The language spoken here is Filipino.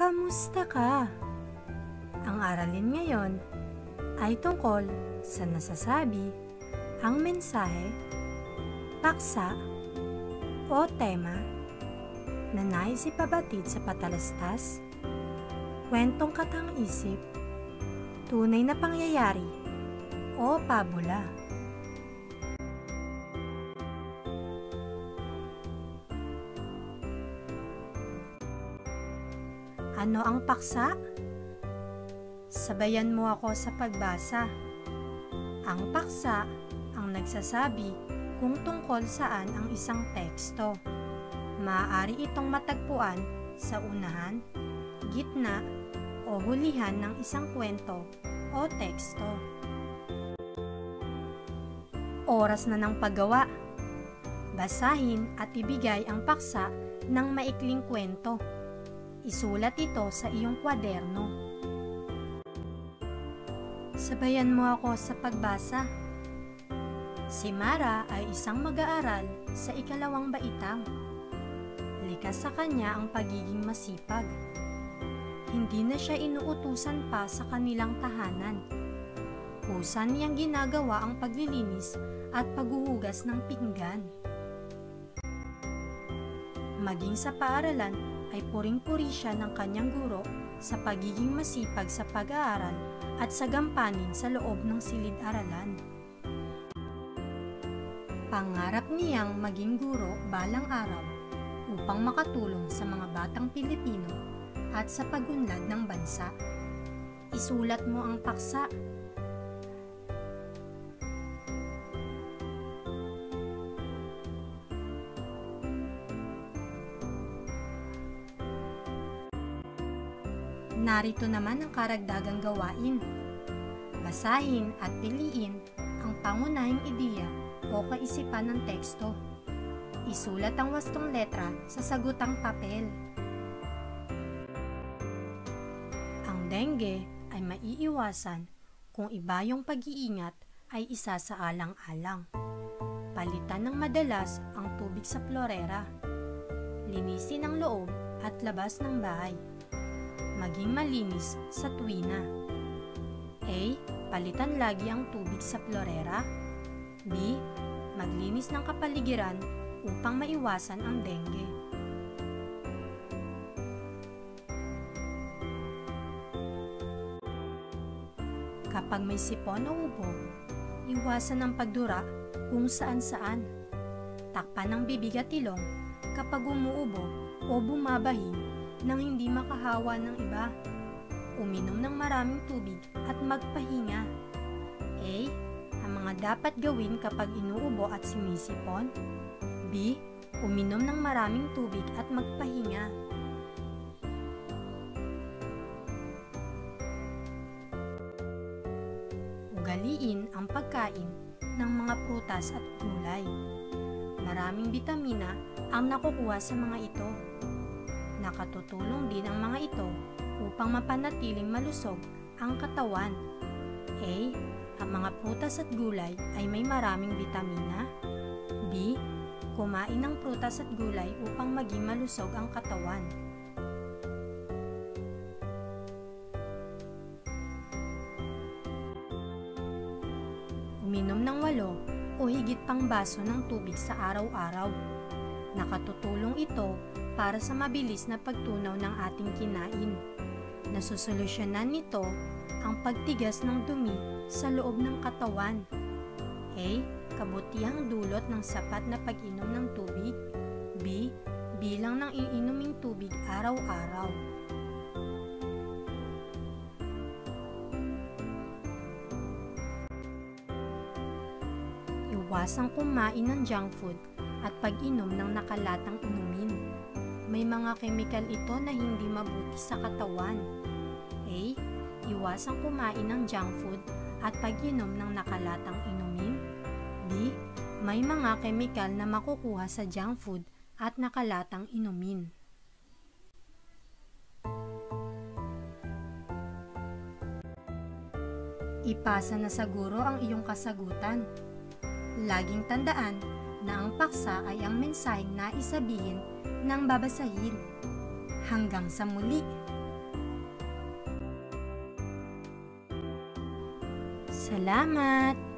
Kamusta ka? Ang aralin ngayon ay tungkol sa nasasabi, ang mensahe, paksa, o tema na nais ipabatid sa patalastas, kwentong katang-isip, tunay na pangyayari, o pabula. Ano ang paksa? Sabayan mo ako sa pagbasa. Ang paksa ang nagsasabi kung tungkol saan ang isang teksto. Maaari itong matagpuan sa unahan, gitna, o hulihan ng isang kwento o teksto. Oras na ng paggawa. Basahin at ibigay ang paksa ng maikling kwento. Isulat ito sa iyong kwaderno. Sabayan mo ako sa pagbasa. Si Mara ay isang mag-aaral sa ikalawang baitang. Likas sa kanya ang pagiging masipag. Hindi na siya inuutusan pa sa kanilang tahanan. Kusan niyang ginagawa ang paglilinis at paghuhugas ng pinggan. Maging sa paaralan ay puring-puri siya ng kanyang guro sa pagiging masipag sa pag-aaral at sa gampanin sa loob ng silid-aralan. Pangarap niyang maging guro balang araw upang makatulong sa mga batang Pilipino at sa pagunlad ng bansa. Isulat mo ang paksa Narito naman ang karagdagang gawain. Basahin at piliin ang pangunahing ideya o kaisipan ng teksto. Isulat ang wastong letra sa sagutang papel. Ang dengue ay maiiwasan kung iba yung pag-iingat ay isa sa alang-alang. Palitan ng madalas ang tubig sa florera. Linisin ang loob at labas ng bahay maging malinis sa tuwina. A. Palitan lagi ang tubig sa florera. B. Maglinis ng kapaligiran upang maiwasan ang dengue. Kapag may sipon o ubo, iwasan ang pagdura kung saan-saan. Takpan ng bibig at ilong kapag umuubo o bumabahin nang hindi makahawa ng iba. Uminom ng maraming tubig at magpahinga. A. Ang mga dapat gawin kapag inuubo at sinisipon. B. Uminom ng maraming tubig at magpahinga. Ugaliin ang pagkain ng mga prutas at gulay. Maraming bitamina ang nakukuha sa mga ito Nakatutulong din ang mga ito upang mapanatiling malusog ang katawan. A. Ang mga prutas at gulay ay may maraming vitamina. B. Kumain ng prutas at gulay upang maging malusog ang katawan. Uminom ng walo o higit pang baso ng tubig sa araw-araw. Nakatutulong ito para sa mabilis na pagtunaw ng ating kinain. Nasusolusyonan nito ang pagtigas ng dumi sa loob ng katawan. A. Kabutihang dulot ng sapat na pag-inom ng tubig. B. Bilang ng iinuming tubig araw-araw. Iwasang kumain ng junk food at pag-inom ng nakalatang inumin. May mga kemikal ito na hindi mabuti sa katawan. A. Iwasang kumain ng junk food at pag-inom ng nakalatang inumin. B. May mga kemikal na makukuha sa junk food at nakalatang inumin. Ipasa na siguro ang iyong kasagutan. Laging tandaan na ang paksa ay ang mensaheng naisabihin nang babasahin. Hanggang sa muli. Salamat!